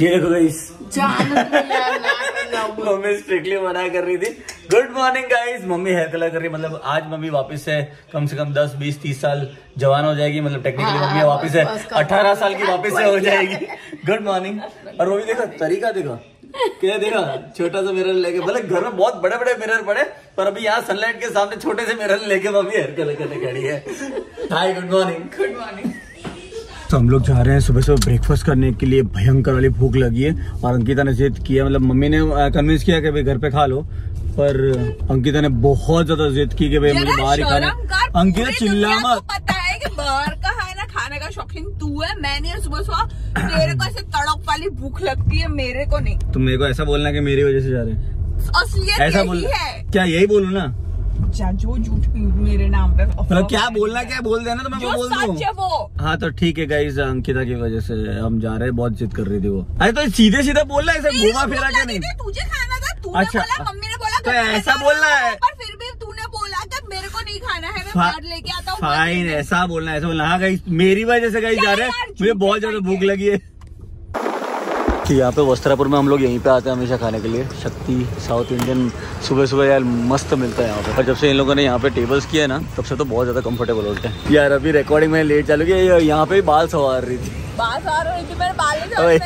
ये देखो guys mummy strictly मना कर रही थी। Good morning guys mummy hair colour कर रही मतलब आज मम्मी वापस है कम से कम 10 20 30 साल जवान हो जाएगी। मतलब टेक्निकली हाँ, मम्मी वापस से बस 18 साल की वापस से हो जाएगी। गुड मॉर्निंग और वो भी देखा तरीका देखा। क्या देखा छोटा सा मिरर लेके भले घर में बहुत बड़े बड़े मिरर पड़े पर अभी यहाँ सनलाइट के सामने छोटे से मिरर लेके मम्मी हेयर कलर करने खड़ी है। Hi good morning good morning तो हम लोग जा रहे हैं सुबह सुबह ब्रेकफास्ट करने के लिए। भयंकर वाली भूख लगी है। और अंकिता ने जिद किया मतलब मम्मी ने कन्विंस किया कि भाई घर पे खा लो। पर अंकिता ने बहुत ज़्यादा जिद की कि भाई मुझे बाहर ही खाना अंकिता चिल्ला मत। पता है कि बाहर का है ना खाने का शौकीन तू है। मैं नहीं सुबह सुबह तेरे को ऐसे तड़प वाली भूख लगती है मेरे को नहीं। तो मेरे को ऐसा बोलना की मेरी वजह से जा रहे हैं। ऐसा बोल क्या यही बोलू ना? जा जो झूठ मेरे नाम पे मतलब क्या बोलना क्या बोल देना तो मैं जो बोल सच है वो। हाँ तो ठीक है गाइस अंकिता की वजह से हम जा रहे हैं बहुत जिद कर रही थी वो। अरे तो सीधे सीधे बोलना है ऐसे घुमा फिरा के नहीं। तुझे खाना था तूने अच्छा, बोला मम्मी ने बोला तो ऐसा बोलना है, है। पर फिर भी तूने बोला कि मेरे को नहीं खाना है मैं बाहर लेके आता हूँ फाइन ऐसा बोलना ऐसा बोलना। हाँ गाइस मेरी वजह से गाइस जा रहे हैं। मुझे बहुत ज़्यादा भूख लगी है। तो यहाँ पे वस्त्रापुर में हम लोग यहीं पे आते हैं हमेशा खाने के लिए। शक्ति साउथ इंडियन सुबह सुबह यार मस्त मिलता है यहाँ पे। और जब से इन लोगों ने यहाँ पे टेबल्स किया है ना तब से तो बहुत ज़्यादा कंफर्टेबल होते हैं यार अभी रिकॉर्डिंग में लेट चालू किया यहाँ पे बाल सवार रही थी। बात आ रही थी मेरे बाल मेरे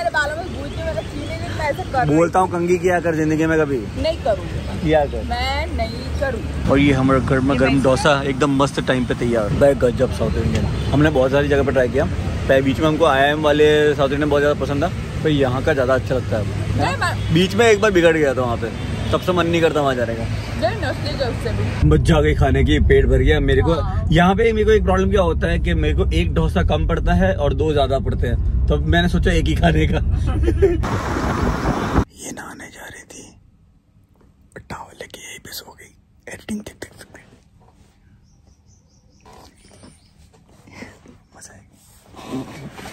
में कर बोलता हूँ कंगी किया कर ज़िंदगी में कभी? नहीं करूँगी। किया कर? मैं नहीं करूँगी और ये हमारे घर में गर्म डोसा एकदम मस्त टाइम पे तैयार। भाई गजब साउथ इंडियन हमने बहुत सारी जगह पे ट्राई किया। पहले बीच में हमको आई वाले साउथ इंडियन बहुत ज़्यादा पसंद था। पर यहाँ का ज़्यादा अच्छा लगता है। नहीं मैं बीच में एक बार बिगड़ गया था वहाँ पे। तब से मन नहीं करता वहाँ जाने का। नहीं नस्ली जब से भी मज़ा गई खाने की पेट भर गया। मेरे को हाँ। यहाँ पे मेरे को एक प्रॉब्लम क्या होता है कि मेरे को एक डोसा कम पड़ता है और दो ज़्यादा पड़ते हैं। तो मैंने सोचा एक ही खाने का। ये नहाने जा रही थी। टावल लेके यही पे सो गई। एडिटिंग देख देख सकते मज़ा आएगा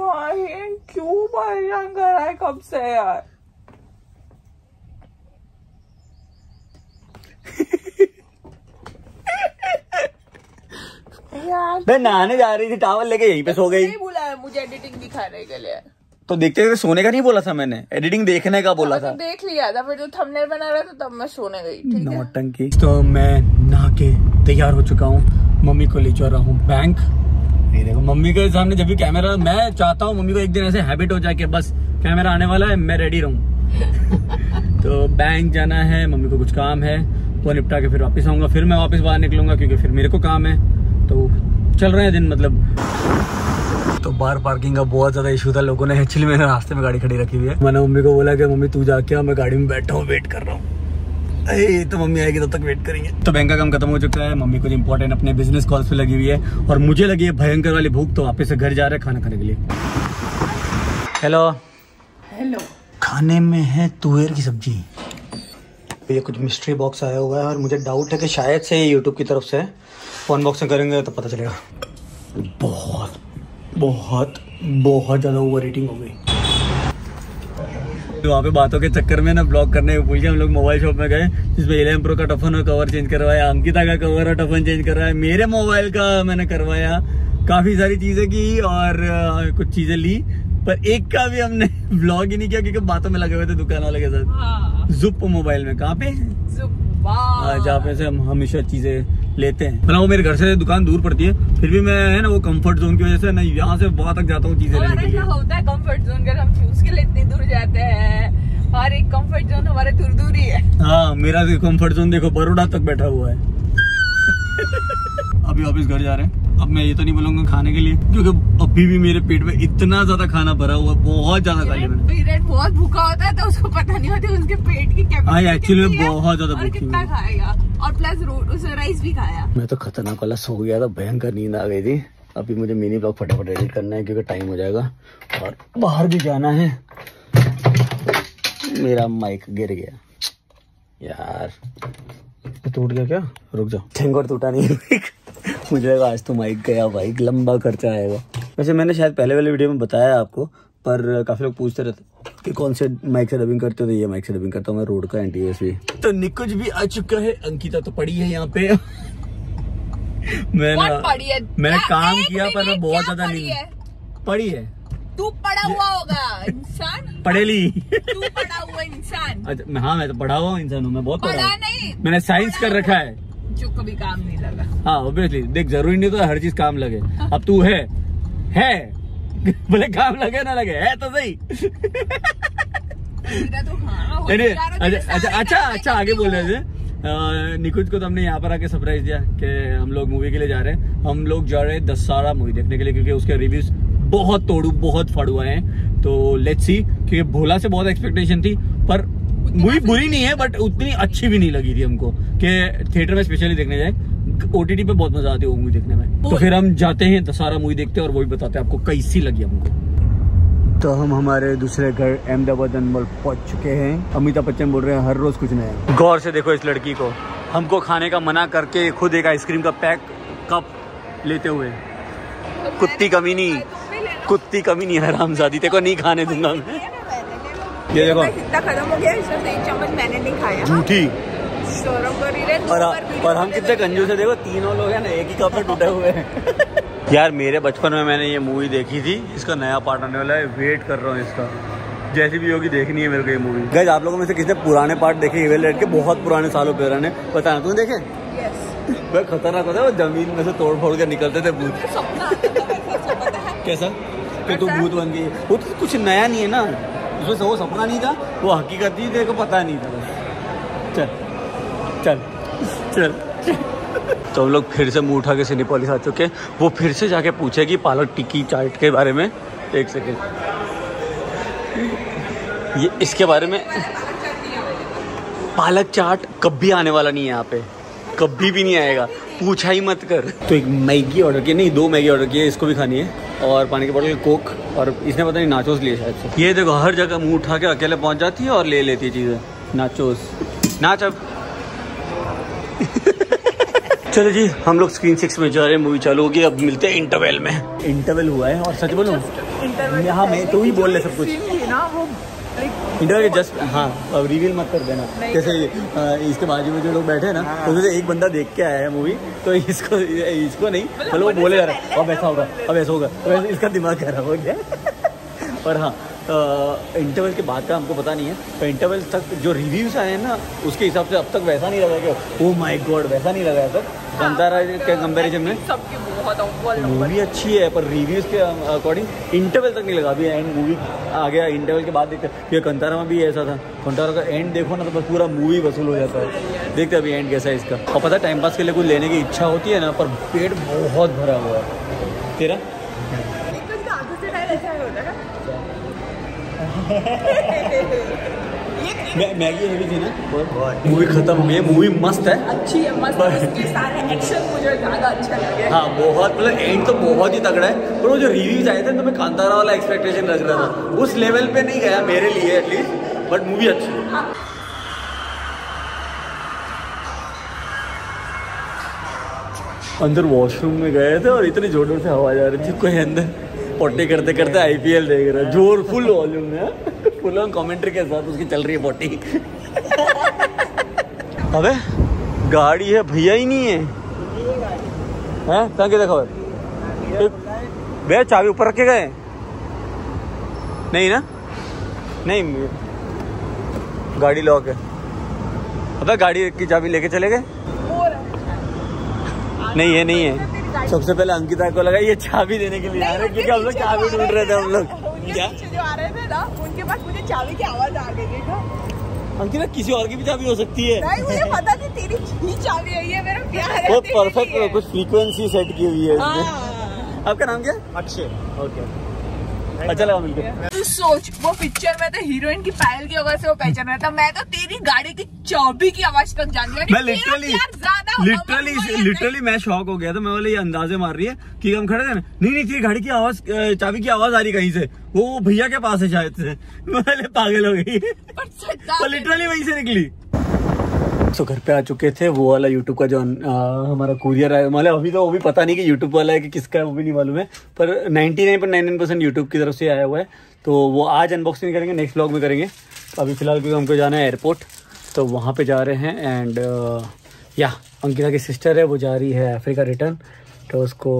यार ये क्यों परेशान कर रहा है? कब से यार? यार मैं नहाने जा रही थी टावल लेके यहीं पे सो गई। नहीं बोला है मुझे एडिटिंग दिखाने के लिए। तो देखते देखते सोने का नहीं बोला था मैंने? एडिटिंग देखने का बोला तो था। देख लिया था फिर जो थंबनेल बना रहा था तब मैं सोने गई ठीक है? नौटंकी। तो मैं नहा के तैयार हो चुका हूँ। मम्मी को ले जा रहा हूँ बैंक ये देखो मम्मी के सामने जब भी कैमरा मैं चाहता हूँ मम्मी को एक दिन ऐसे हैबिट हो जाए कि बस कैमरा आने वाला है मैं रेडी रहूँ। तो बैंक जाना है मम्मी को कुछ काम है वो निपटा के फिर वापस आऊँगा फिर मैं वापस बाहर निकलूँगा क्योंकि फिर मेरे को काम है। तो चल रहे हैं दिन मतलब। तो बार पार्किंग का बहुत ज़्यादा इशू था लोगों ने एक्चुअली मैंने रास्ते में गाड़ी खड़ी रखी हुई है। मैंने मम्मी को बोला कि मम्मी तू जाके मैं गाड़ी में बैठा हूँ वेट कर रहा हूँ। अरे तो मम्मी आएगी तब तक वेट करेंगे। तो बैंक का काम खत्म हो चुका है मम्मी कुछ इंपॉर्टेंट अपने बिज़नेस कॉल्स पे लगी हुई है और मुझे लगी है भयंकर वाली भूख तो वापस से घर जा रहे हैं खाना खाने के लिए। हेलो हेलो खाने में है तुअर की सब्ज़ी। ये कुछ मिस्ट्री बॉक्स आया हुआ है और मुझे डाउट है कि शायद से यूट्यूब की तरफ़ से है अनबॉक्सिंग करेंगे तो पता चलेगा। बहुत बहुत बहुत ज़्यादा ओवर रेटिंग हो गई। वहाँ पे बातों के चक्कर में ना ब्लॉग करने को भूल गए हम लोग मोबाइल शॉप में गए जिसमें इलेवन प्रो का टफन और कवर चेंज करवाया अंकिता का कवर और टफन चेंज करवाया मेरे मोबाइल का मैंने करवाया। काफ़ी सारी चीज़ें की और कुछ चीज़ें ली पर एक का भी हमने ब्लॉग ही नहीं किया क्योंकि बातों में लगे हुए थे दुकान वाले के साथ। हाँ। जुप मोबाइल में कहाँ पे हाँ, जहाँ पे से हम हमेशा चीज़ें लेते हैं। मतलब वो मेरे घर से दुकान दूर पड़ती है फिर भी मैं है ना वो कंफर्ट जोन की वजह से ना यहाँ से वहाँ तक जाता हूँ चीज़ें लेने के लिए। होता है कंफर्ट जोन का हम चूज़ के लिए इतनी दूर जाते हैं। और एक कंफर्ट जोन हमारे दूर दूर ही है। हाँ मेरा कंफर्ट जोन देखो बड़ोड़ा तक बैठा हुआ है। अभी वापस घर जा रहे हैं। अब मैं ये तो नहीं बोलूँगा खाने के लिए क्योंकि अभी भी मेरे पेट में इतना ज़्यादा खाना भरा हुआ है बहुत ज़्यादा खा लिया मैंने। बहुत भूखा होता है तो उसको पता नहीं होता उसके पेट की हाँ, कैपेसिटी actually में बहुत ज़्यादा भूखी कितना खाएगा। और प्लस राइस भी खाया। मैं तो खतरनाक वाला सो गया था भयंकर नींद आ गई थी। अभी मुझे मिनी ब्लॉग फटाफट एडिट करना है क्योंकि टाइम हो जाएगा। और बाहर भी जाना है। मेरा माइक गिर गया। यार। टूट गया क्या? रुक जाओ। थैंक गॉड टूटा नहीं mic। मुझे लगा आज तो माइक गया भाई लंबा खर्चा आएगा। वैसे मैंने शायद पहले वाले वीडियो में बताया आपको पर काफ़ी लोग पूछते रहते कि कौन से माइक से डबिंग करते हो? तो ये माइक से डबिंग करता हूँ मैं रोड का एनटीएस भी। तो निकुंज भी आ चुका है। अंकिता तो पड़ी है यहाँ पे। मैंने है? मैंने काम किया पर मैं बहुत ज़्यादा नहीं है? पढ़ी है। तू पढ़ा हुआ होगा इंसान। पढ़ेली। तू पढ़ा हुआ इंसान। अच्छा हाँ मैं तो पढ़ा हुआ इंसान हूँ मैं बहुत पढ़ा पढ़ा नहीं मैंने साइंस कर रखा है। जो कभी काम नहीं लगा। हाँ ऑब्वियसली देख ज़रूरी नहीं तो हर चीज़ काम लगे। अब तू है है। बोले काम लगे ना लगे है तो सही। तो अच्छा अच्छा अच्छा अच्छा आगे बोल रहे थे। निकुंज को तो हमने यहाँ पर आके सरप्राइज़ दिया कि हम लोग मूवी के लिए जा रहे हैं। हम लोग जा रहे हैं दशहरा मूवी देखने के लिए क्योंकि उसके रिव्यूज़ बहुत तोड़ू बहुत फाड़ू आए हैं। तो लेट्स सी क्योंकि भोला से बहुत एक्सपेक्टेशन थी पर मूवी बुरी नहीं है बट उतनी अच्छी भी नहीं लगी थी हमको कि थिएटर में स्पेशली देखने जाए। ओटीटी पे बहुत मज़ा आती है वो मूवी देखने में। तो फिर हम जाते हैं दशहरा मूवी देखते हैं और वही बताते हैं आपको कैसी लगी हमको। तो हम हमारे दूसरे घर अहमदाबाद अनमोल पहुँच चुके हैं। अमिताभ बच्चन बोल रहे हैं हर रोज कुछ नया। गौर से देखो इस लड़की को। हमको खाने का मना करके खुद एक आइसक्रीम का पैक कप लेते हुए। तो कुत्ती कमी नहीं भी। कुत्ती कमी नहीं हराम जादी तेरे को नहीं खाने दूँगा मैं। ये देखो। खत्म हो गया झूठी। शोरम कर रही रहे और और हम कितने तो कंजूस है देखो तीनों लोग हैं ना एक ही कप में टूटे हुए हैं। यार मेरे बचपन में मैंने ये मूवी देखी थी इसका नया पार्ट आने वाला है वेट कर रहा हूँ इसका। जैसी भी होगी देखनी है मेरे को ये मूवी गैस आप लोगों में से किसने पुराने पार्ट देखे इवेल रेड के? बहुत पुराने सालों पुराने। पता ना तुमने देखे? Yes. वह खतरनाक होता है वो ज़मीन में से तोड़ फोड़ के निकलते थे भूत। है। कैसा? कि तू भूत बन गई। वो तो कुछ नया नहीं है ना। उसमें से वो सपना नहीं था वो हकीकत थी तेरे को पता नहीं था चल। चल। चल। तो हम लोग फिर से मुँह उठा के सिनेपोलिस आ चुके हैं। वो फिर से जाके पूछेगी पालक टिक्की चाट के बारे में। एक सेकेंड ये इसके बारे में पालक चाट कभी आने वाला नहीं है यहाँ पे। कभी भी नहीं आएगा। पूछा ही मत कर। तो एक मैगी ऑर्डर की नहीं दो मैगी ऑर्डर की है इसको भी खानी है। और पानी की बोतल कोक और इसने पता नहीं नाचोस लिए शायद से। ये देखो हर जगह मुँह उठा के अकेले पहुँच जाती है और ले लेती है चीज़ें। नाचोस नाच अब। चलो जी हम लोग स्क्रीन सिक्स में जा रहे हैं मूवी चालू होगी अब मिलते हैं इंटरवल में। इंटरवल हुआ है और सच बोलूँ यहाँ मैं तो ही बोल रहे सब कुछ। इंटरवल के जस्ट हाँ अब रिवील मत कर देना। जैसे इसके बाजू में जो लोग बैठे हैं ना तो उसमें से एक बंदा देख के आया है मूवी तो इसको इसको नहीं मतलब वो बोले जा रहा है अब ऐसा होगा अब ऐसा होगा। तो इसका दिमाग खराब हो गया। और हाँ इंटरवल के बाद का हमको पता नहीं है तो इंटरवल तक जो रिव्यूज़ आए हैं ना उसके हिसाब से अब तक वैसा नहीं लगा कि ओ माय गॉड वैसा नहीं लगा तक कंतारा के कंपेरिजन में। सबके बहुत मूवी अच्छी है पर रिव्यूज़ के अकॉर्डिंग इंटरवल तक नहीं लगा अभी एंड मूवी आ गया इंटरवल के बाद देखते ये कंतारा में भी ऐसा था। कंतारा का एंड देखो ना तो बस पूरा मूवी वसूल हो जाता है। देखते अभी एंड कैसा है इसका। और पता टाइम पास के लिए कुछ लेने की इच्छा होती है ना पर पेट बहुत भरा हुआ है। तेरा? मैगी हैवी थी ना? मूवी खत्म हो गई है मूवी मस्त है। अच्छी है मस्त है, उसके सारे एक्शन मुझे ज़्यादा अच्छे लगे। हाँ बहुत मतलब एंड तो बहुत ही तगड़ा है पर वो जो रिव्यूज़ आए थे तो मैं कांतारा वाला एक्सपेक्टेशन रख रहा था। उस लेवल पे नहीं गया मेरे लिए एटलीस्ट बट मूवी अच्छी है। अंदर वॉशरूम में गए थे और इतनी ज़ोर ज़ोर से हवा जा रही थी कोई अंदर पोटी करते करते आईपीएल देख रहा है। ज़ोर फुल वॉल्यूम में फुल ऑन कमेंट्री के साथ उसकी चल रही है पोटी अबे गाड़ी है भैया ही नहीं है। हैं कहाँ के देखो भैया चाबी ऊपर रखे गए नहीं ना? नहीं गाड़ी लॉक है। अबे गाड़ी की चाबी लेके चले गए? नहीं है नहीं है। सबसे पहले अंकिता को लगा ये चाबी देने के लिए आ रहे क्योंकि हम लोग चाबी ढूंढ रहे थे हम लोग। उनके क्या? जो आ रहे थे ना उनके पास मुझे चाबी की आवाज़ आ गई अंकिता किसी और की भी चाबी हो सकती है। नहीं मुझे पता नहीं तेरी ही चाबी है ये मेरा प्यार है बहुत परफेक्ट कुछ फ्रीक्वेंसी सेट की हुई है। हाँ। आपका नाम क्या? अक्षय ओके। अच्छा लगा मिलकर तू सोच वो पिक्चर में तो हीरोइन की पायल की आवाज़ से वो पहचान रहा था। मैं तो तेरी गाड़ी की चाबी की आवाज़ तक जान गया मैं लिटरली लिटरली लिटरली मैं शॉक हो गया था। मैं बोले ये अंदाजे मार रही है कि हम खड़े थे ना? नहीं नहीं तेरी गाड़ी की आवाज़ चाबी की आवाज़ आ रही कहीं से। वो भैया के पास है शायद से। मैं पागल हो गई लिटरली वहीं से निकली। तो घर पे आ चुके थे वो वाला यूट्यूब का जो अ, हमारा कुरियर है मतलब अभी तो वो भी पता नहीं कि यूट्यूब वाला है कि किसका है वो भी नहीं मालूम है पर 99.99 परसेंट यूट्यूब की तरफ़ से आया हुआ है। तो वो आज अनबॉक्सिंग करेंगे नेक्स्ट ब्लॉग में करेंगे। अभी फ़िलहाल क्योंकि हमको जाना है एयरपोर्ट तो वहाँ पे जा रहे हैं एंड या अंकिता की सिस्टर है वो जा रही है अफ्रीका रिटर्न तो उसको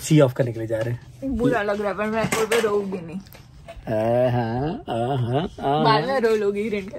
सी ऑफ़ करने के लिए जा रहे हैं। बुरा लग रहा है पर मैं कोई पे रोऊँगी नहीं। बाद रो लोगी रेंट